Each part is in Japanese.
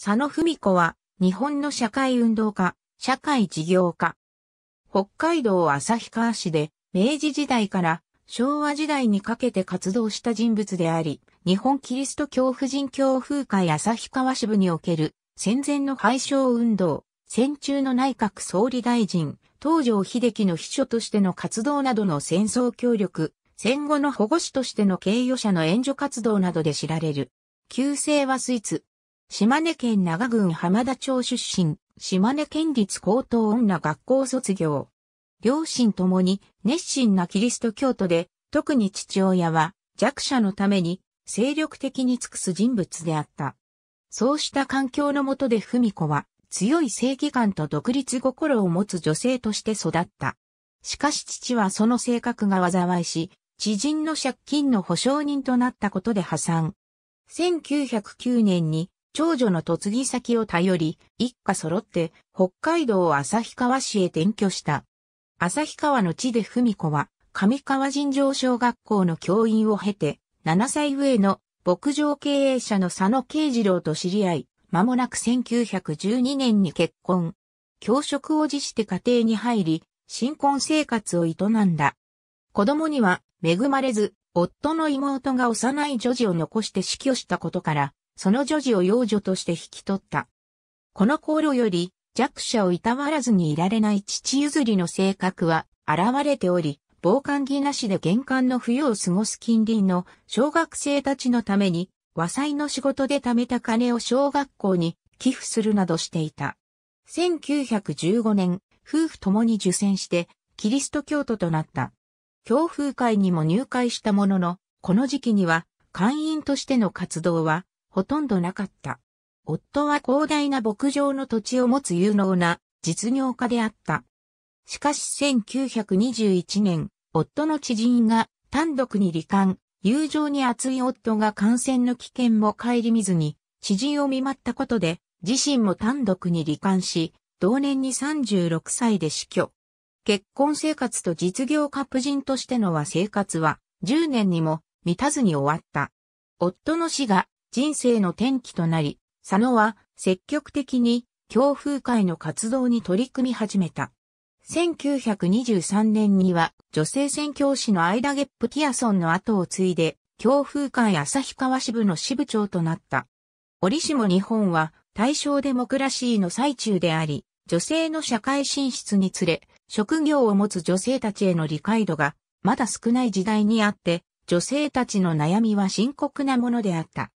佐野文子は、日本の社会運動家、社会事業家。北海道旭川市で、明治時代から昭和時代にかけて活動した人物であり、日本キリスト教婦人教風会旭川支部における戦前の廃省運動、戦中の内閣総理大臣、東条秀樹の秘書としての活動などの戦争協力、戦後の保護司としての経与者の援助活動などで知られる。旧姓はスイツ、島根県長郡浜田町出身、島根県立高等女学校卒業。両親ともに熱心なキリスト教徒で、特に父親は弱者のために精力的に尽くす人物であった。そうした環境のもとで文子は強い正義感と独立心を持つ女性として育った。しかし父はその性格が災いし、知人の借金の保証人となったことで破産。1909年に長女の嫁ぎ先を頼り、一家揃って北海道旭川市へ転居した。旭川の地で文子は、上川尋常小学校の教員を経て、7歳上の牧場経営者の佐野慶次郎と知り合い、間もなく1912年に結婚。教職を辞して家庭に入り、新婚生活を営んだ。子供には恵まれず、夫の妹が幼い女児を残して死去したことから、その女児を養女として引き取った。この頃より弱者をいたわらずにいられない父譲りの性格は現れており、防寒着なしで玄関の冬を過ごす近隣の小学生たちのために和裁の仕事で貯めた金を小学校に寄付するなどしていた。1915年、夫婦ともに受選してキリスト教徒となった。教風会にも入会したものの、この時期には会員としての活動はほとんどなかった。夫は広大な牧場の土地を持つ有能な実業家であった。しかし1921年、夫の知人が単独に離婚、友情に熱い夫が感染の危険も顧みずに、知人を見舞ったことで、自身も単独に離婚し、同年に36歳で死去。結婚生活と実業家婦人としてのは生活は10年にも満たずに終わった。夫の死が人生の転機となり、佐野は積極的に強風会の活動に取り組み始めた。1923年には女性宣教師のアイダ・ゲップ・ティアソンの後を継いで、強風会旭川支部の支部長となった。折しも日本は大正デモクラシーの最中であり、女性の社会進出につれ、職業を持つ女性たちへの理解度がまだ少ない時代にあって、女性たちの悩みは深刻なものであった。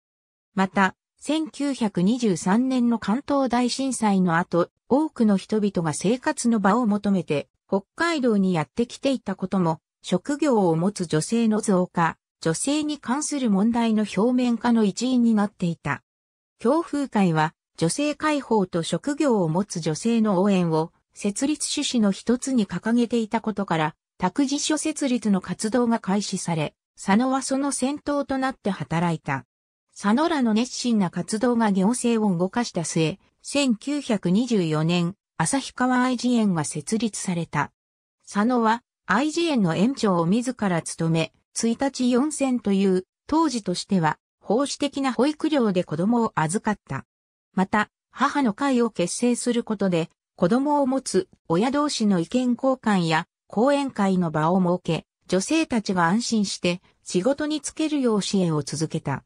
また、1923年の関東大震災の後、多くの人々が生活の場を求めて、北海道にやってきていたことも、職業を持つ女性の増加、女性に関する問題の表面化の一因になっていた。強風会は、女性解放と職業を持つ女性の応援を、設立趣旨の一つに掲げていたことから、託児所設立の活動が開始され、佐野はその先頭となって働いた。佐野らの熱心な活動が行政を動かした末、1924年、旭川愛知園が設立された。佐野は愛知園の園長を自ら務め、1日4千という当時としては奉仕的な保育料で子供を預かった。また、母の会を結成することで、子供を持つ親同士の意見交換や講演会の場を設け、女性たちが安心して仕事に就けるよう支援を続けた。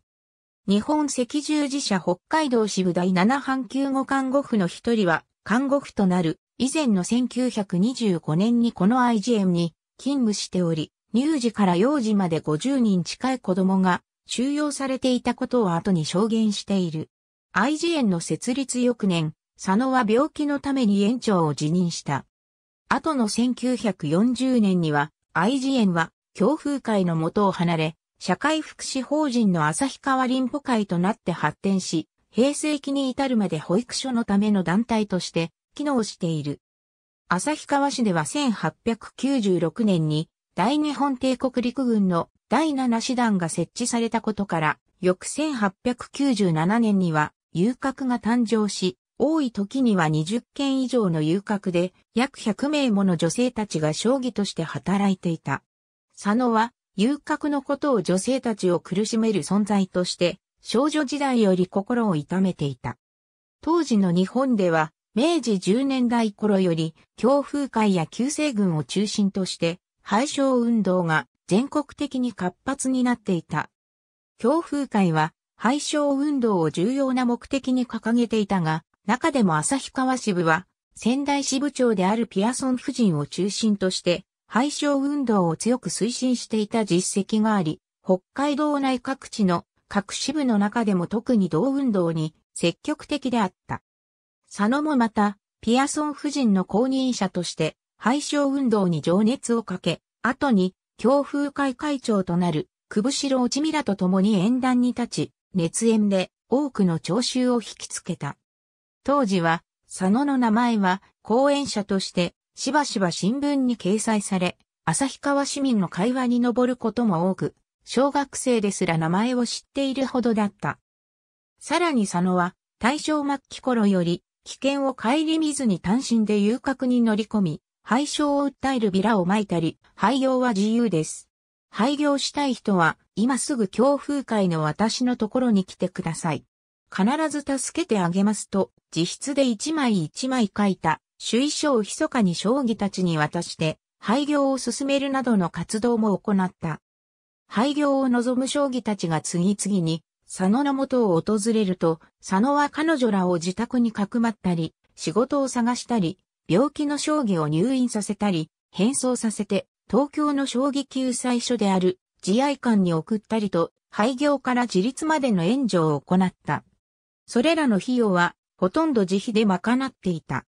日本赤十字社北海道支部第7班救護看護婦の一人は、看護婦となる以前の1925年にこの愛知園に勤務しており、乳児から幼児まで50人近い子供が収容されていたことを後に証言している。愛知園の設立翌年、佐野は病気のために園長を辞任した。後の1940年には、愛知園は強風会の元を離れ、社会福祉法人の旭川林保会となって発展し、平成期に至るまで保育所のための団体として機能している。旭川市では1896年に大日本帝国陸軍の第7師団が設置されたことから、翌1897年には遊郭が誕生し、多い時には20件以上の遊郭で約100名もの女性たちが将棋として働いていた。佐野は遊郭のことを女性たちを苦しめる存在として、少女時代より心を痛めていた。当時の日本では、明治10年代頃より、強風会や旧西軍を中心として、廃省運動が全国的に活発になっていた。強風会は、廃省運動を重要な目的に掲げていたが、中でも旭川支部は、仙台支部長であるピアソン夫人を中心として、廃省運動を強く推進していた実績があり、北海道内各地の各支部の中でも特に同運動に積極的であった。佐野もまた、ピアソン夫人の公認者として、廃省運動に情熱をかけ、後に、強風会会長となる、久保城内ミラと共に演談に立ち、熱演で多くの聴衆を引きつけた。当時は、佐野の名前は講演者としてしばしば新聞に掲載され、旭川市民の会話に上ることも多く、小学生ですら名前を知っているほどだった。さらに佐野は大正末期頃より危険を顧みずに単身で遊郭に乗り込み、廃業を訴えるビラを撒いたり、廃業は自由です。廃業したい人は今すぐ強風会の私のところに来てください。必ず助けてあげますと、自筆で一枚一枚書いた、首位書を密かに将棋たちに渡して、廃業を進めるなどの活動も行った。廃業を望む将棋たちが次々に、佐野の元を訪れると、佐野は彼女らを自宅にかくまったり、仕事を探したり、病気の将棋を入院させたり、変装させて、東京の将棋救済所である、自愛館に送ったりと、廃業から自立までの援助を行った。それらの費用はほとんど自費で賄っていた。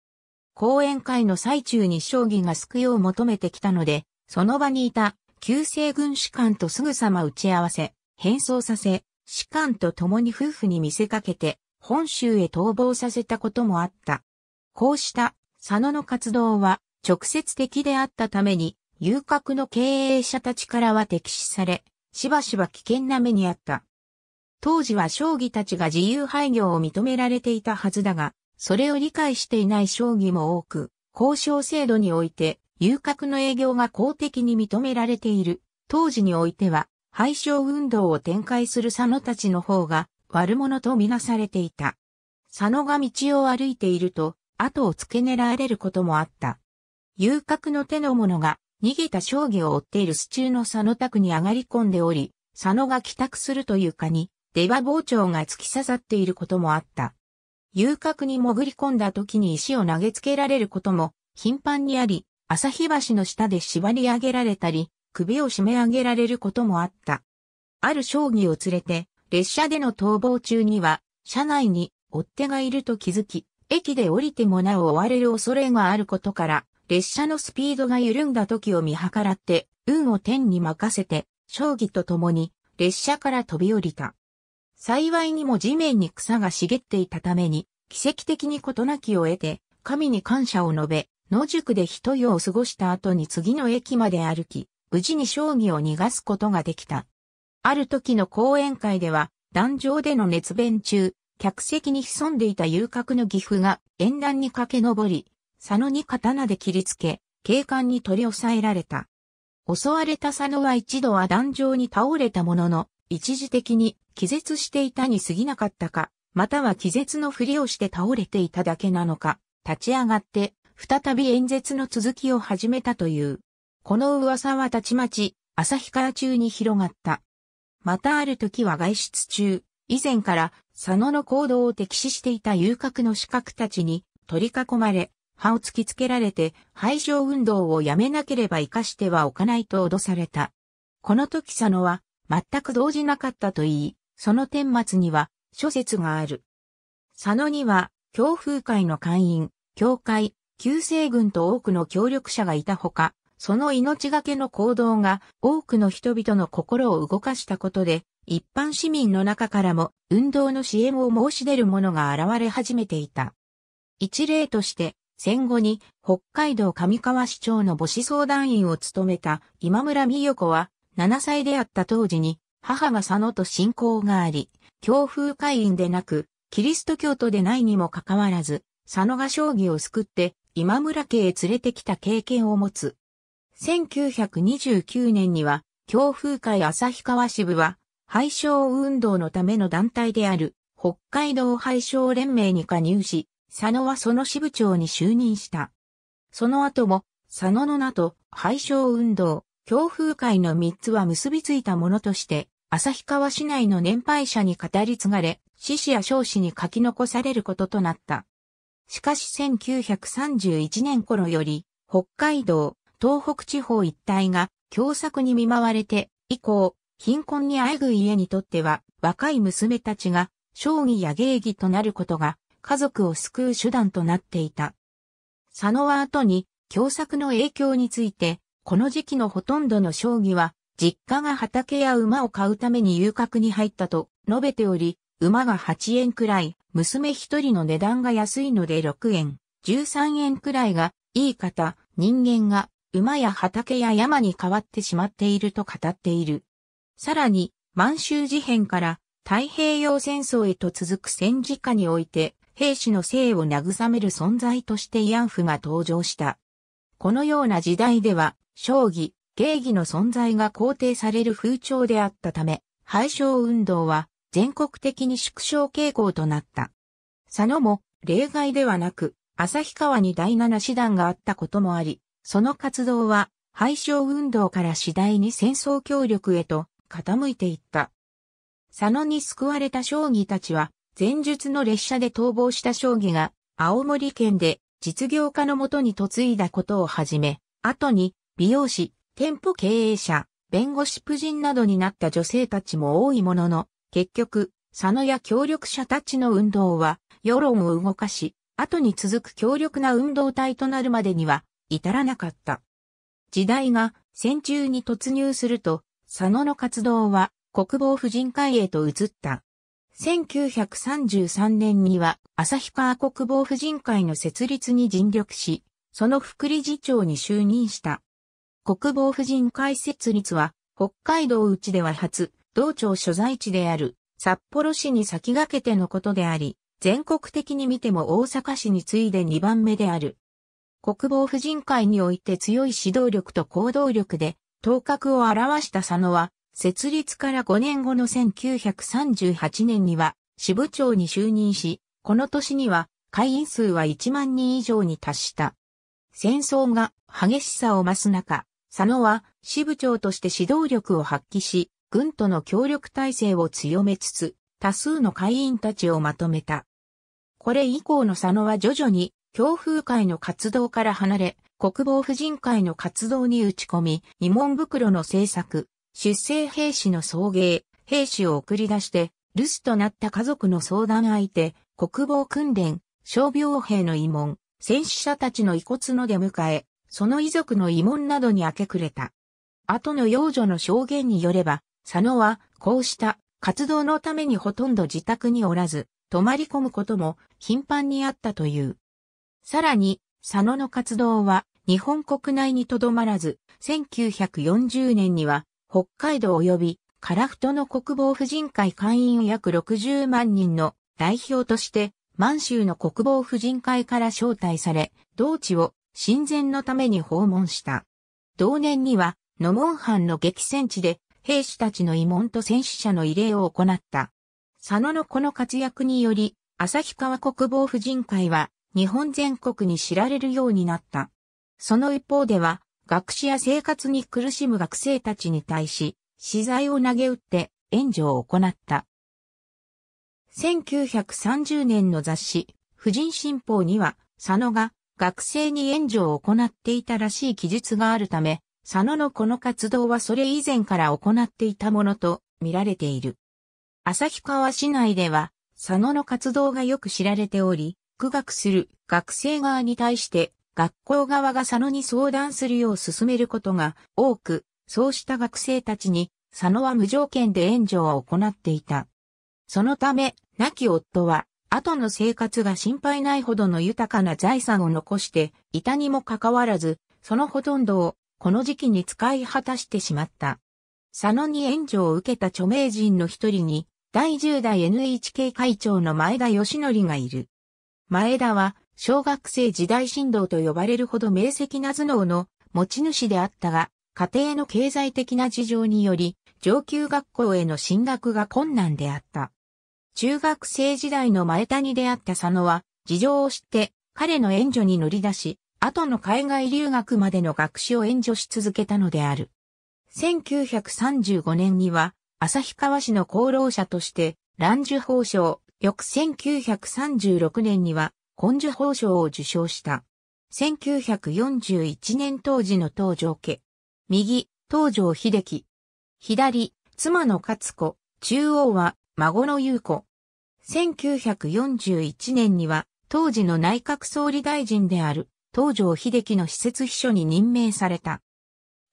講演会の最中に将棋が救いを求めてきたので、その場にいた旧西軍士官とすぐさま打ち合わせ、変装させ、士官と共に夫婦に見せかけて、本州へ逃亡させたこともあった。こうした佐野の活動は直接的であったために、遊郭の経営者たちからは敵視され、しばしば危険な目にあった。当時は将棋たちが自由廃業を認められていたはずだが、それを理解していない将棋も多く、交渉制度において、遊郭の営業が公的に認められている。当時においては、廃省運動を展開する佐野たちの方が悪者とみなされていた。佐野が道を歩いていると、後を付け狙われることもあった。遊郭の手の者が逃げた将棋を追っている巣中の佐野宅に上がり込んでおり、佐野が帰宅するというかに、出刃包丁が突き刺さっていることもあった。遊郭に潜り込んだ時に石を投げつけられることも頻繁にあり、旭橋の下で縛り上げられたり、首を締め上げられることもあった。ある将棋を連れて、列車での逃亡中には、車内に追っ手がいると気づき、駅で降りてもなお追われる恐れがあることから、列車のスピードが緩んだ時を見計らって、運を天に任せて、将棋と共に列車から飛び降りた。幸いにも地面に草が茂っていたために、奇跡的に事なきを得て、神に感謝を述べ、野宿で一夜を過ごした後に次の駅まで歩き、無事に将棋を逃がすことができた。ある時の講演会では、壇上での熱弁中、客席に潜んでいた遊郭の義父が演壇に駆け上り、佐野に刀で切りつけ、警官に取り押さえられた。襲われた佐野は一度は壇上に倒れたものの、一時的に気絶していたに過ぎなかったか、または気絶のふりをして倒れていただけなのか、立ち上がって、再び演説の続きを始めたという。この噂はたちまち、旭川中に広がった。またある時は外出中、以前から佐野の行動を敵視していた遊郭の資格たちに取り囲まれ、歯を突きつけられて、廃省運動をやめなければ生かしてはおかないと脅された。この時佐野は、全く動じなかったと言い、その顛末には諸説がある。佐野には、強風会の会員、教会、旧西軍と多くの協力者がいたほか、その命がけの行動が多くの人々の心を動かしたことで、一般市民の中からも運動の支援を申し出る者が現れ始めていた。一例として、戦後に北海道上川市長の母子相談員を務めた今村美代子は7歳であった当時に母が佐野と信仰があり、強風会員でなく、キリスト教徒でないにもかかわらず、佐野が将棋を救って今村家へ連れてきた経験を持つ。1929年には、強風会旭川支部は、廃省運動のための団体である、北海道廃将連盟に加入し、佐野はその支部長に就任した。その後も、佐野の名と廃将運動、強風会の三つは結びついたものとして、旭川市内の年配者に語り継がれ、志士や少子に書き残されることとなった。しかし1931年頃より、北海道、東北地方一帯が凶作に見舞われて、以降、貧困にあえぐ家にとっては、若い娘たちが、将棋や芸妓となることが、家族を救う手段となっていた。佐野は後に、凶作の影響について、この時期のほとんどの将棋は、実家が畑や馬を買うために遊郭に入ったと述べており、馬が8円くらい、娘一人の値段が安いので6円、13円くらいがいい方、人間が馬や畑や山に変わってしまっていると語っている。さらに、満州事変から太平洋戦争へと続く戦時下において、兵士の生を慰める存在として慰安婦が登場した。このような時代では、将棋、芸儀の存在が肯定される風潮であったため、廃将運動は全国的に縮小傾向となった。佐野も例外ではなく、旭川に第七師団があったこともあり、その活動は廃将運動から次第に戦争協力へと傾いていった。佐野に救われた将棋たちは、前述の列車で逃亡した将棋が青森県で実業家のもとに嫁いだことをはじめ、後に美容師、店舗経営者、弁護士夫人などになった女性たちも多いものの、結局、佐野や協力者たちの運動は、世論を動かし、後に続く強力な運動体となるまでには、至らなかった。時代が戦中に突入すると、佐野の活動は国防婦人会へと移った。1933年には旭川国防婦人会の設立に尽力し、その副理事長に就任した。国防婦人会設立は北海道内では初、道庁所在地である札幌市に先駆けてのことであり、全国的に見ても大阪市に次いで2番目である。国防婦人会において強い指導力と行動力で頭角を表した佐野は、設立から5年後の1938年には支部長に就任し、この年には会員数は1万人以上に達した。戦争が激しさを増す中、佐野は支部長として指導力を発揮し、軍との協力体制を強めつつ、多数の会員たちをまとめた。これ以降の佐野は徐々に強風会の活動から離れ、国防婦人会の活動に打ち込み、慰問袋の制作、出征兵士の送迎、兵士を送り出して、留守となった家族の相談相手、国防訓練、傷病兵の慰問、戦死者たちの遺骨の出迎え、その遺族の慰問などに明け暮れた。後の幼女の証言によれば、佐野は、こうした活動のためにほとんど自宅におらず、泊まり込むことも頻繁にあったという。さらに、佐野の活動は日本国内にとどまらず、1940年には北海道及び樺太の国防婦人会会員約60万人の代表として満州の国防婦人会から招待され、同地を親善のために訪問した。同年には野門藩の激戦地で兵士たちの慰問と戦死者の慰霊を行った。佐野のこの活躍により、旭川国防婦人会は日本全国に知られるようになった。その一方では、学士や生活に苦しむ学生たちに対し、資材を投げ打って援助を行った。1930年の雑誌、婦人新報には、佐野が学生に援助を行っていたらしい記述があるため、佐野のこの活動はそれ以前から行っていたものと見られている。旭川市内では佐野の活動がよく知られており、苦学する学生側に対して学校側が佐野に相談するよう進めることが多く、そうした学生たちに佐野は無条件で援助を行っていた。そのため、亡き夫は、後の生活が心配ないほどの豊かな財産を残していたにもかかわらず、そのほとんどをこの時期に使い果たしてしまった。佐野に援助を受けた著名人の一人に、第10代 NHK 会長の前田義則がいる。前田は、小学生時代振動と呼ばれるほど明晰な頭脳の持ち主であったが、家庭の経済的な事情により、上級学校への進学が困難であった。中学生時代の前田に出会った佐野は、事情を知って彼の援助に乗り出し、後の海外留学までの学士を援助し続けたのである。1935年には、旭川市の功労者として、蘭寿宝賞、翌1936年には、根寿宝賞を受賞した。1941年当時の東条家。右、東条秀樹。左、妻の勝子。中央は、孫の優子。1941年には、当時の内閣総理大臣である、東条秀樹の施設秘書に任命された。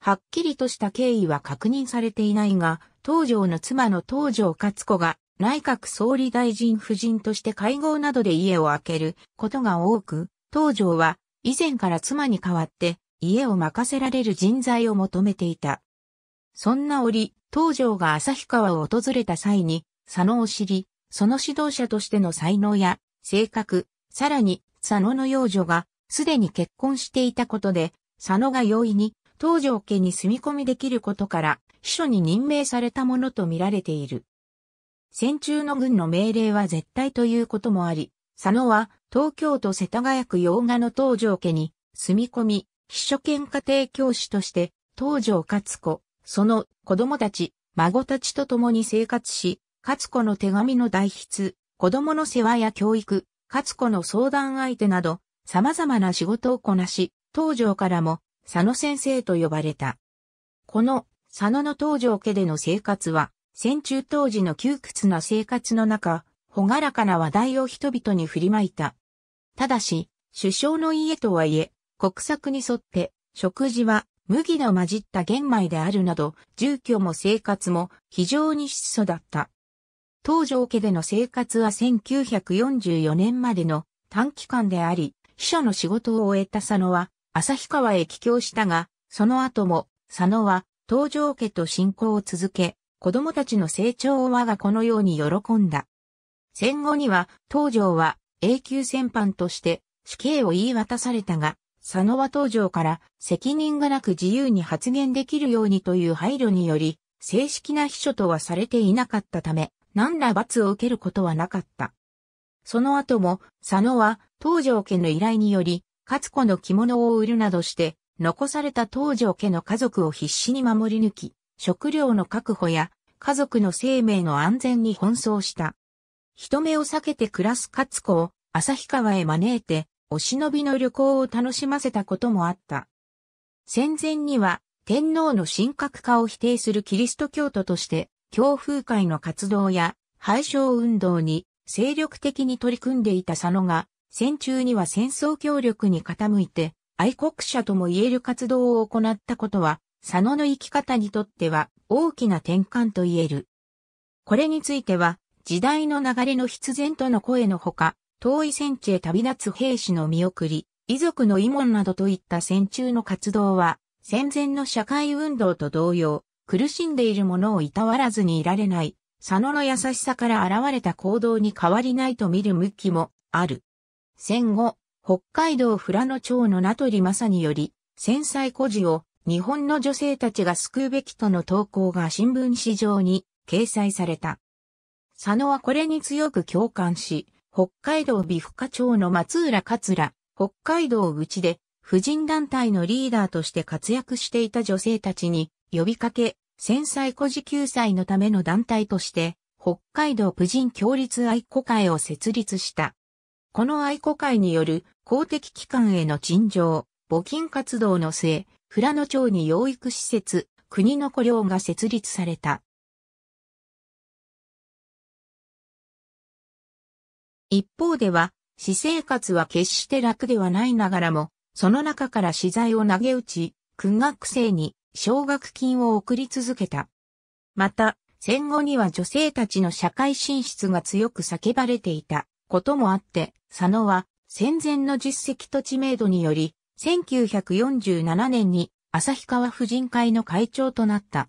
はっきりとした経緯は確認されていないが、東条の妻の東条勝子が内閣総理大臣夫人として会合などで家を空けることが多く、東条は以前から妻に代わって家を任せられる人材を求めていた。そんな折、東条が旭川を訪れた際に、佐野を知り、その指導者としての才能や性格、さらに佐野の幼女がすでに結婚していたことで、佐野が容易に東条家に住み込みできることから秘書に任命されたものとみられている。戦中の軍の命令は絶対ということもあり、佐野は東京都世田谷区洋画の東条家に住み込み、秘書兼家庭教師として東条勝子、その子供たち、孫たちと共に生活し、勝子の手紙の代筆、子供の世話や教育、勝子の相談相手など、様々な仕事をこなし、東条からも佐野先生と呼ばれた。この佐野の東条家での生活は、戦中当時の窮屈な生活の中、ほがらかな話題を人々に振りまいた。ただし、首相の家とはいえ、国策に沿って、食事は麦の混じった玄米であるなど、住居も生活も非常に質素だった。東条家での生活は1944年までの短期間であり、秘書の仕事を終えた佐野は、旭川へ帰郷したが、その後も、佐野は、東条家と信仰を続け、子供たちの成長を我がこのように喜んだ。戦後には、東条は永久戦犯として死刑を言い渡されたが、佐野は東条から責任がなく自由に発言できるようにという配慮により、正式な秘書とはされていなかったため、何ら罰を受けることはなかった。その後も、佐野は東条家の依頼により、勝子の着物を売るなどして、残された東条家の家族を必死に守り抜き、食料の確保や家族の生命の安全に奔走した。人目を避けて暮らす勝子を旭川へ招いてお忍びの旅行を楽しませたこともあった。戦前には天皇の神格化を否定するキリスト教徒として強風会の活動や廃省運動に精力的に取り組んでいた佐野が戦中には戦争協力に傾いて愛国者とも言える活動を行ったことは佐野の生き方にとっては大きな転換と言える。これについては、時代の流れの必然との声のほか、遠い戦地へ旅立つ兵士の見送り、遺族の慰問などといった戦中の活動は、戦前の社会運動と同様、苦しんでいる者をいたわらずにいられない、佐野の優しさから現れた行動に変わりないと見る向きもある。戦後、北海道富良野町の名取正により、戦災孤児を日本の女性たちが救うべきとの投稿が新聞紙上に掲載された。佐野はこれに強く共感し、北海道美深町の松浦桂、北海道内で婦人団体のリーダーとして活躍していた女性たちに呼びかけ、戦災孤児救済のための団体として、北海道婦人協立愛護会を設立した。この愛護会による公的機関への陳情、募金活動の末、富良野町に養育施設、国の雇用が設立された。一方では、私生活は決して楽ではないながらも、その中から資材を投げ打ち、苦学生に奨学金を送り続けた。また、戦後には女性たちの社会進出が強く叫ばれていたこともあって、佐野は戦前の実績と知名度により、1947年に旭川婦人会の会長となった。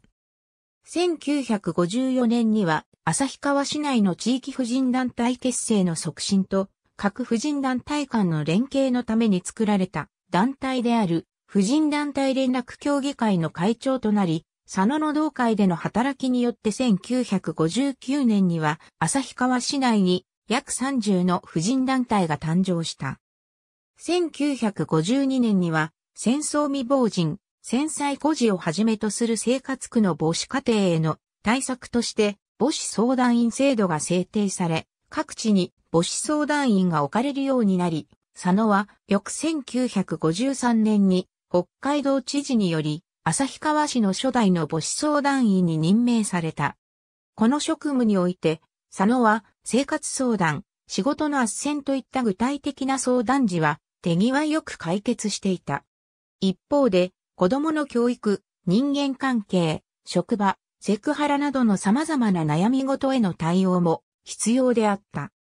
1954年には旭川市内の地域婦人団体結成の促進と各婦人団体間の連携のために作られた団体である婦人団体連絡協議会の会長となり、佐野の同会での働きによって1959年には旭川市内に約30の婦人団体が誕生した。1952年には戦争未亡人、戦災孤児をはじめとする生活区の母子家庭への対策として母子相談員制度が制定され、各地に母子相談員が置かれるようになり、佐野は翌1953年に北海道知事により旭川市の初代の母子相談員に任命された。この職務において、佐野は生活相談、仕事の斡旋といった具体的な相談時は手際よく解決していた。一方で、子供の教育、人間関係、職場、セクハラなどの様々な悩み事への対応も必要であった。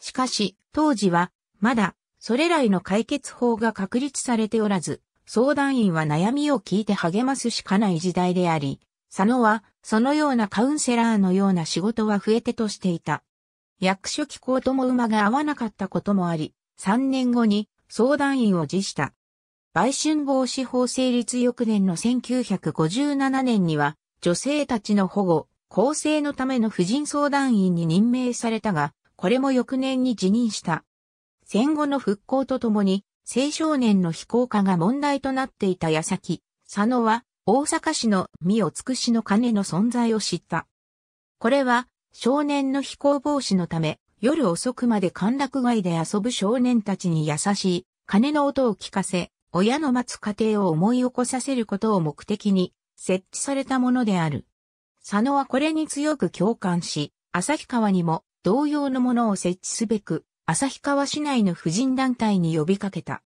しかし、当時は、まだ、それらへの解決法が確立されておらず、相談員は悩みを聞いて励ますしかない時代であり、佐野は、そのようなカウンセラーのような仕事は増えてとしていた。役所機構とも馬が合わなかったこともあり、3年後に相談員を辞した。売春防止法成立翌年の1957年には、女性たちの保護、公正のための婦人相談員に任命されたが、これも翌年に辞任した。戦後の復興とともに青少年の非行化が問題となっていた矢先、佐野は大阪市の身を尽くしの金の存在を知った。これは少年の非行防止のため、夜遅くまで歓楽街で遊ぶ少年たちに優しい金の音を聞かせ、親の待つ家庭を思い起こさせることを目的に設置されたものである。佐野はこれに強く共感し、旭川にも同様のものを設置すべく旭川市内の婦人団体に呼びかけた。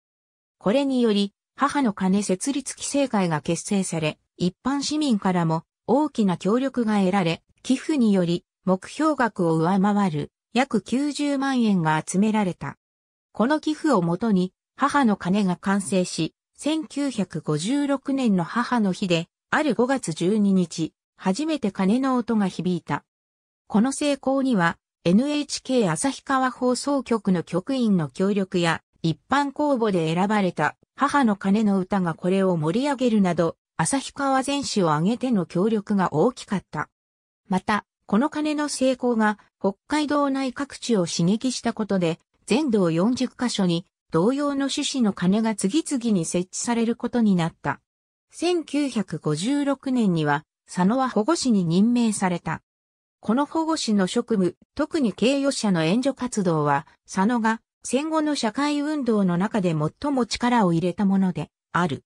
これにより、母の金設立規制会が結成され、一般市民からも大きな協力が得られ、寄付により目標額を上回る約90万円が集められた。この寄付をもとに母の金が完成し、1956年の母の日で、ある5月12日、初めて鐘の音が響いた。この成功には、NHK 旭川放送局の局員の協力や一般公募で選ばれた母の鐘の歌がこれを盛り上げるなど、旭川全市を挙げての協力が大きかった。また、この鐘の成功が北海道内各地を刺激したことで、全道40カ所に同様の趣旨の鐘が次々に設置されることになった。1956年には、佐野は保護士に任命された。この保護士の職務、特に経営者の援助活動は、佐野が戦後の社会運動の中で最も力を入れたものである。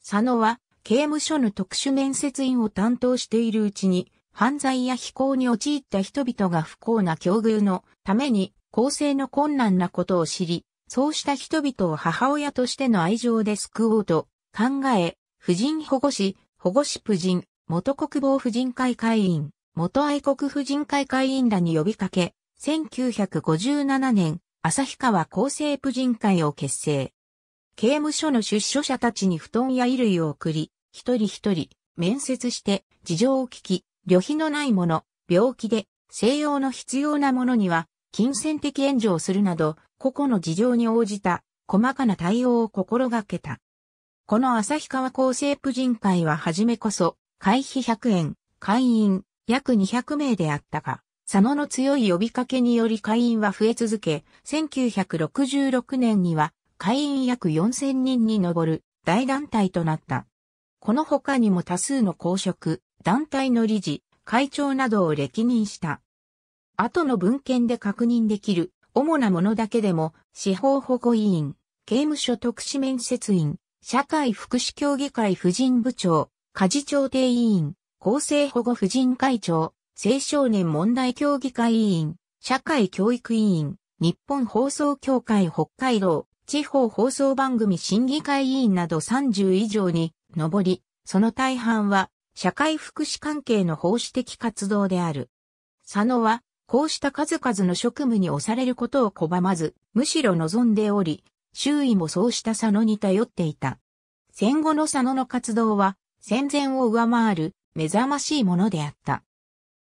佐野は刑務所の特殊面接員を担当しているうちに、犯罪や非行に陥った人々が不幸な境遇のために構成の困難なことを知り、そうした人々を母親としての愛情で救おうと考え、婦人保護士、保護士婦人、元国防婦人会会員、元愛国婦人会会員らに呼びかけ、1957年、旭川厚生婦人会を結成。刑務所の出所者たちに布団や衣類を送り、一人一人、面接して事情を聞き、旅費のないもの、病気で、西洋の必要なものには、金銭的援助をするなど、個々の事情に応じた、細かな対応を心がけた。この旭川厚生婦人会ははじめこそ、会費100円、会員、約200名であったが、佐野の強い呼びかけにより会員は増え続け、1966年には会員約4000人に上る大団体となった。この他にも多数の公職、団体の理事、会長などを歴任した。後の文献で確認できる主なものだけでも、司法保護委員、刑務所特殊面接員、社会福祉協議会婦人部長、家事調停委員、厚生保護婦人会長、青少年問題協議会委員、社会教育委員、日本放送協会北海道、地方放送番組審議会委員など30以上に上り、その大半は社会福祉関係の奉仕的活動である。佐野は、こうした数々の職務に押されることを拒まず、むしろ望んでおり、周囲もそうした佐野に頼っていた。戦後の佐野の活動は、戦前を上回る目覚ましいものであった。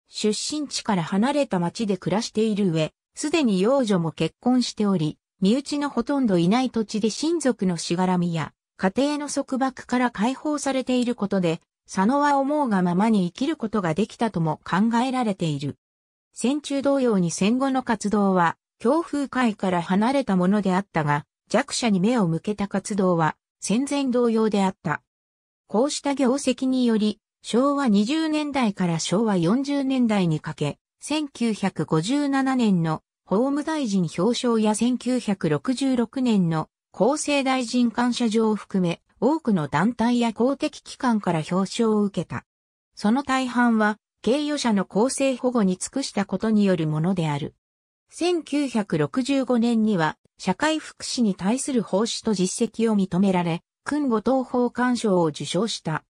出身地から離れた町で暮らしている上、すでに幼女も結婚しており、身内のほとんどいない土地で親族のしがらみや、家庭の束縛から解放されていることで、佐野は思うがままに生きることができたとも考えられている。戦中同様に戦後の活動は、強風界から離れたものであったが、弱者に目を向けた活動は、戦前同様であった。こうした業績により、昭和20年代から昭和40年代にかけ、1957年の法務大臣表彰や1966年の厚生大臣感謝状を含め、多くの団体や公的機関から表彰を受けた。その大半は、経与者の公正保護に尽くしたことによるものである。1965年には、社会福祉に対する奉仕と実績を認められ、訓後東方官賞を受賞した。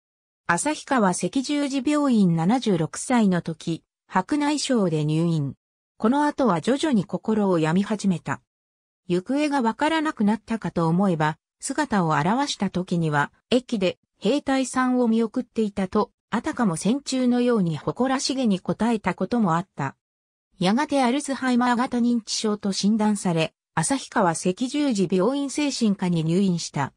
旭川赤十字病院76歳の時、白内障で入院。この後は徐々に心を病み始めた。行方がわからなくなったかと思えば、姿を現した時には、駅で兵隊さんを見送っていたと、あたかも戦中のように誇らしげに答えたこともあった。やがてアルツハイマー型認知症と診断され、旭川赤十字病院精神科に入院した。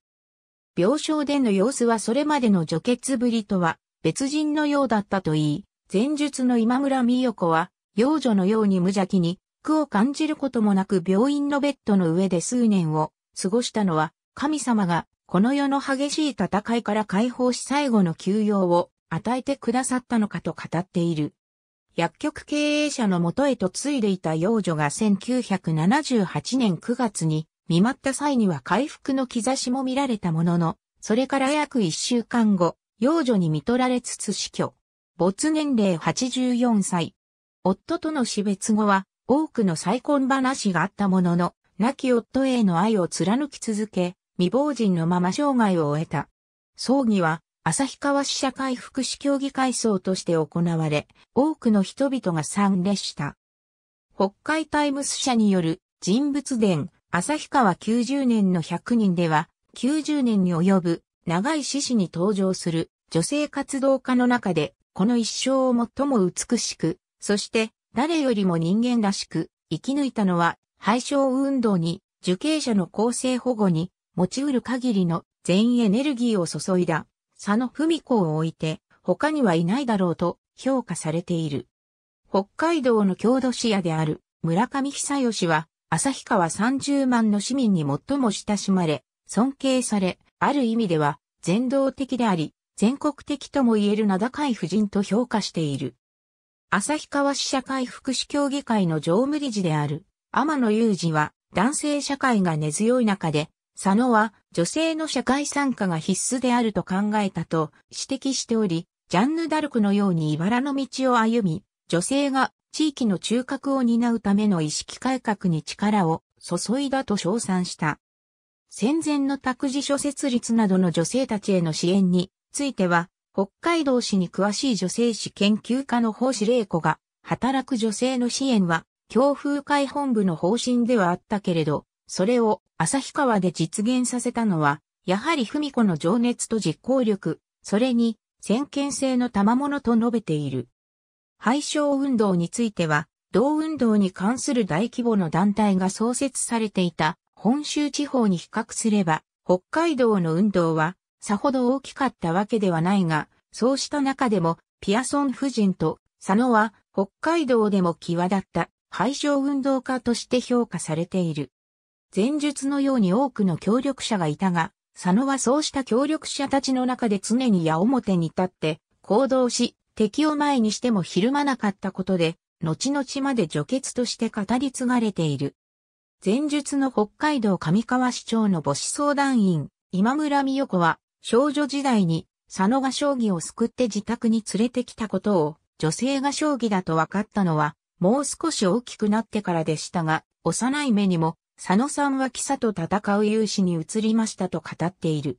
病床での様子はそれまでの除血ぶりとは別人のようだったといい、前述の今村美代子は幼女のように無邪気に苦を感じることもなく病院のベッドの上で数年を過ごしたのは神様がこの世の激しい戦いから解放し最後の休養を与えてくださったのかと語っている。薬局経営者のもとへと継いでいた幼女が1978年9月に見舞った際には回復の兆しも見られたものの、それから約1週間後、幼女に見取られつつ死去。没年齢84歳。夫との死別後は多くの再婚話があったものの、亡き夫への愛を貫き続け、未亡人のまま生涯を終えた。葬儀は、旭川市社会福祉協議会葬として行われ、多くの人々が参列した。北海タイムス社による人物伝、旭川90年の100人では、90年に及ぶ長い獅子に登場する女性活動家の中で、この一生を最も美しく、そして誰よりも人間らしく生き抜いたのは廃症運動に受刑者の公正保護に持ち得る限りの全員エネルギーを注いだ佐野文子を置いて他にはいないだろうと評価されている。北海道の郷土視野である村上久義は旭川30万の市民に最も親しまれ、尊敬され、ある意味では全道的であり、全国的とも言える名高い夫人と評価している。旭川市社会福祉協議会の常務理事である天野裕二は男性社会が根強い中で、佐野は女性の社会参加が必須であると考えたと指摘しており、ジャンヌ・ダルクのように茨の道を歩み、女性が地域の中核を担うための意識改革に力を注いだと称賛した。戦前の託児所設立などの女性たちへの支援については、北海道市に詳しい女性史研究家の星玲子が、働く女性の支援は、強風会本部の方針ではあったけれど、それを旭川で実現させたのは、やはり文子の情熱と実行力、それに先見性の賜物と述べている。廃省運動については、同運動に関する大規模の団体が創設されていた本州地方に比較すれば、北海道の運動はさほど大きかったわけではないが、そうした中でも、ピアソン夫人と佐野は北海道でも際立った廃省運動家として評価されている。前述のように多くの協力者がいたが、佐野はそうした協力者たちの中で常に矢面に立って行動し、敵を前にしてもひるまなかったことで、後々まで除血として語り継がれている。前述の北海道上川市長の母子相談員、今村美代子は、少女時代に佐野が将棋を救って自宅に連れてきたことを、女性が将棋だと分かったのは、もう少し大きくなってからでしたが、幼い目にも、佐野さんは記者と戦う勇士に移りましたと語っている。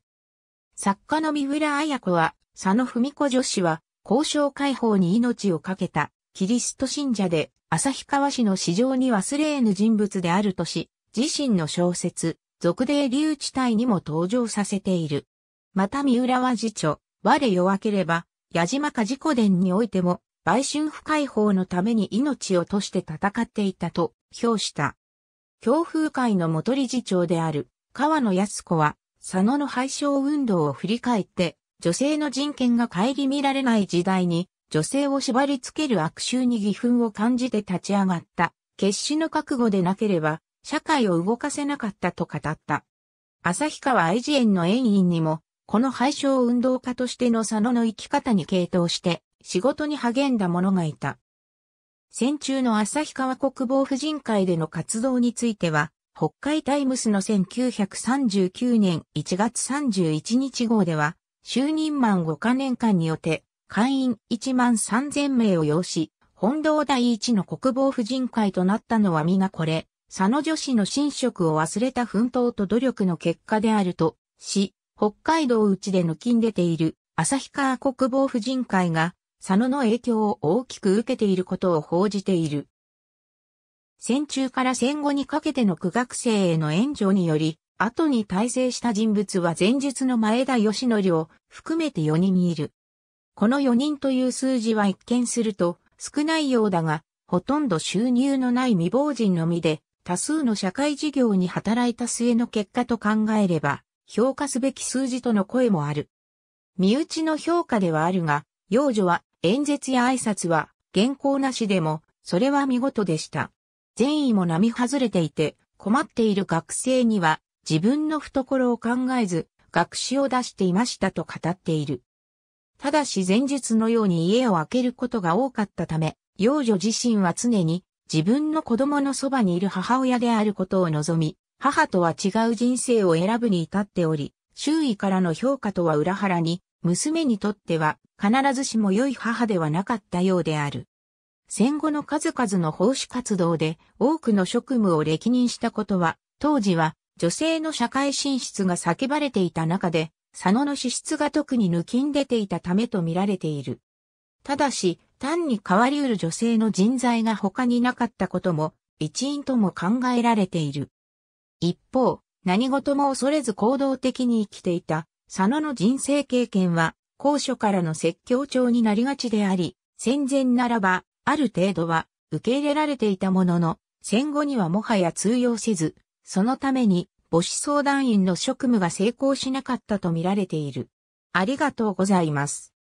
作家の三浦綾子は、佐野文子女子は、交渉解放に命を懸けた、キリスト信者で、旭川市の市場に忘れ得ぬ人物であるとし、自身の小説、俗霊流地帯にも登場させている。また三浦は次長、我弱ければ、矢島か事故伝においても、売春不解放のために命を賭して戦っていたと評した。強風会の元理事長である川野康子は、佐野の廃省運動を振り返って、女性の人権が顧みられない時代に、女性を縛り付ける悪臭に義憤を感じて立ち上がった、決死の覚悟でなければ、社会を動かせなかったと語った。旭川愛知園の園員にも、この廃止運動家としての佐野の生き方に傾倒して、仕事に励んだ者がいた。戦中の旭川国防婦人会での活動については、北海タイムスの1939年1月31日号では、就任満5カ年間によって、会員1万3000名を要し、本堂第一の国防婦人会となったのは皆これ、佐野女子の寝食を忘れた奮闘と努力の結果であるとし、北海道内で抜きん出ている旭川国防婦人会が佐野の影響を大きく受けていることを報じている。戦中から戦後にかけての苦学生への援助により、後に大成した人物は前述の前田義則を含めて4人いる。この4人という数字は一見すると少ないようだが、ほとんど収入のない未亡人のみで、多数の社会事業に働いた末の結果と考えれば、評価すべき数字との声もある。身内の評価ではあるが、幼女は演説や挨拶は原稿なしでも、それは見事でした。善意も並外れていて、困っている学生には自分の懐を考えず、学士を出していましたと語っている。ただし前述のように家を空けることが多かったため、幼女自身は常に自分の子供のそばにいる母親であることを望み、母とは違う人生を選ぶに至っており、周囲からの評価とは裏腹に、娘にとっては必ずしも良い母ではなかったようである。戦後の数々の奉仕活動で多くの職務を歴任したことは、当時は女性の社会進出が叫ばれていた中で、佐野の資質が特に抜きん出ていたためと見られている。ただし、単に変わり得る女性の人材が他になかったことも一因とも考えられている。一方、何事も恐れず行動的に生きていた佐野の人生経験は高所からの説教調になりがちであり、戦前ならばある程度は受け入れられていたものの、戦後にはもはや通用せず、そのために母子相談員の職務が成功しなかったと見られている。ありがとうございます。